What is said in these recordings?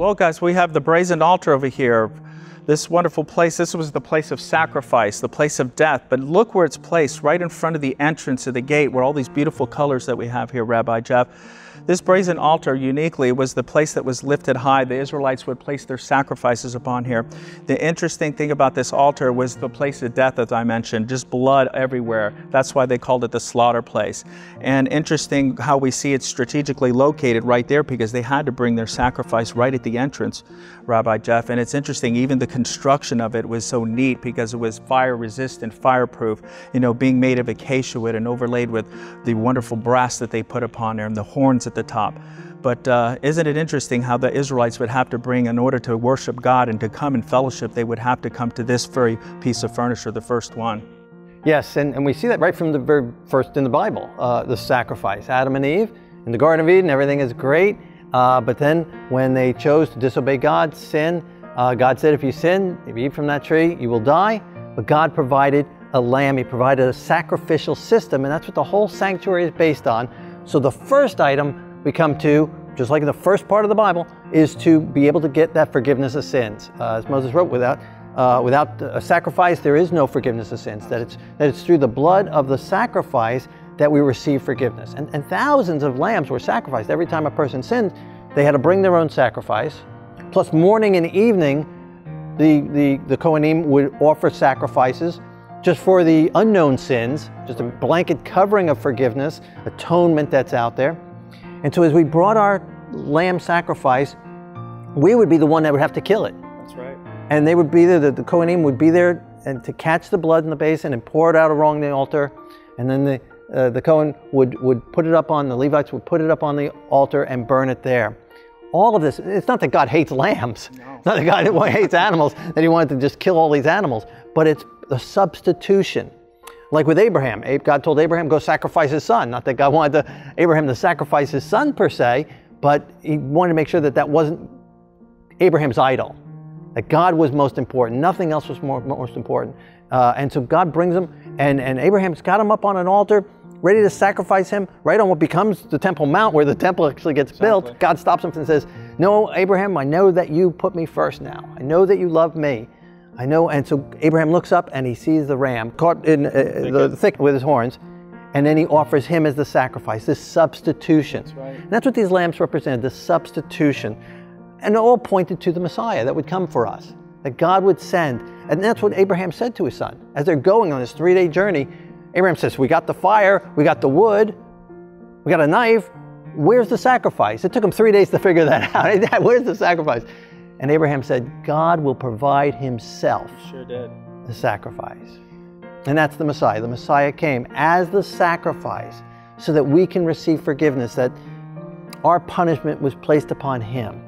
Well, guys, we have the brazen altar over here. This wonderful place, this was the place of sacrifice, the place of death. But look where it's placed, right in front of the entrance of the gate, where all these beautiful colors that we have here, Rabbi Jeff. This brazen altar uniquely was the place that was lifted high. The Israelites would place their sacrifices upon here. The interesting thing about this altar was the place of death, as I mentioned, just blood everywhere. That's why they called it the slaughter place. And interesting how we see it strategically located right there because they had to bring their sacrifice right at the entrance, Rabbi Jeff. And it's interesting, even the construction of it was so neat because it was fire resistant, fireproof, you know, being made of acacia wood and overlaid with the wonderful brass that they put upon there and the horns at the top. But uh, isn't it interesting how the Israelites would have to bring, in order to worship God and to come in fellowship, they would have to come to this very piece of furniture, the first one. Yes, and, and we see that right from the very first in the Bible, uh, the sacrifice. Adam and Eve in the Garden of Eden, everything is great. Uh, but then when they chose to disobey God, sin, uh, God said, if you sin, if you eat from that tree, you will die. But God provided a lamb, He provided a sacrificial system, and that's what the whole sanctuary is based on. So the first item we come to, just like in the first part of the Bible, is to be able to get that forgiveness of sins. Uh, as Moses wrote, without, uh, without a sacrifice, there is no forgiveness of sins. That it's, that it's through the blood of the sacrifice that we receive forgiveness. And, and thousands of lambs were sacrificed. Every time a person sinned, they had to bring their own sacrifice. Plus, morning and evening, the, the, the Kohanim would offer sacrifices just for the unknown sins, just a blanket covering of forgiveness, atonement that's out there. And so as we brought our lamb sacrifice, we would be the one that would have to kill it. That's right. And they would be there, the, the Kohanim would be there and to catch the blood in the basin and pour it out along the altar. And then the, uh, the Kohen would, would put it up on, the Levites would put it up on the altar and burn it there. All of this, it's not that God hates lambs. No. It's not that God hates animals, that he wanted to just kill all these animals, but it's the substitution. Like with Abraham, God told Abraham, go sacrifice his son. Not that God wanted to, Abraham to sacrifice his son per se, but he wanted to make sure that that wasn't Abraham's idol. That God was most important. Nothing else was more, most important. Uh, and so God brings him, and, and Abraham's got him up on an altar, ready to sacrifice him right on what becomes the Temple Mount, where the temple actually gets exactly. built. God stops him and says, No, Abraham, I know that you put me first now. I know that you love me. I know. And so Abraham looks up and he sees the ram caught in uh, the thick with his horns. And then he offers him as the sacrifice, this substitution. That's right. And that's what these lambs represented, the substitution. And it all pointed to the Messiah that would come for us, that God would send. And that's what Abraham said to his son. As they're going on this three day journey, Abraham says, We got the fire, we got the wood, we got a knife. Where's the sacrifice? It took him three days to figure that out. Where's the sacrifice? And Abraham said, God will provide himself sure did. the sacrifice. And that's the Messiah. The Messiah came as the sacrifice so that we can receive forgiveness, that our punishment was placed upon him.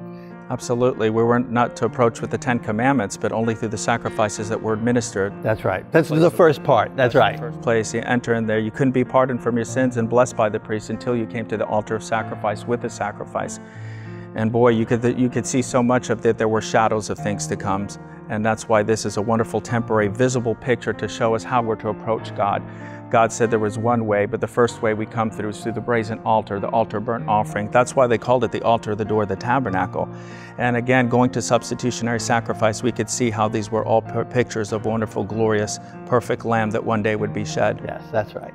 Absolutely. We were not to approach with the Ten Commandments, but only through the sacrifices that were administered. That's right. That's the first part. That's, That's right. first place. You enter in there. You couldn't be pardoned from your sins and blessed by the priest until you came to the altar of sacrifice with the sacrifice. And boy, you could, you could see so much of that there were shadows of things to come. And that's why this is a wonderful temporary visible picture to show us how we're to approach God. God said there was one way, but the first way we come through is through the brazen altar, the altar burnt offering. That's why they called it the altar, the door of the tabernacle. And again, going to substitutionary sacrifice, we could see how these were all pictures of wonderful, glorious, perfect lamb that one day would be shed. Yes, that's right.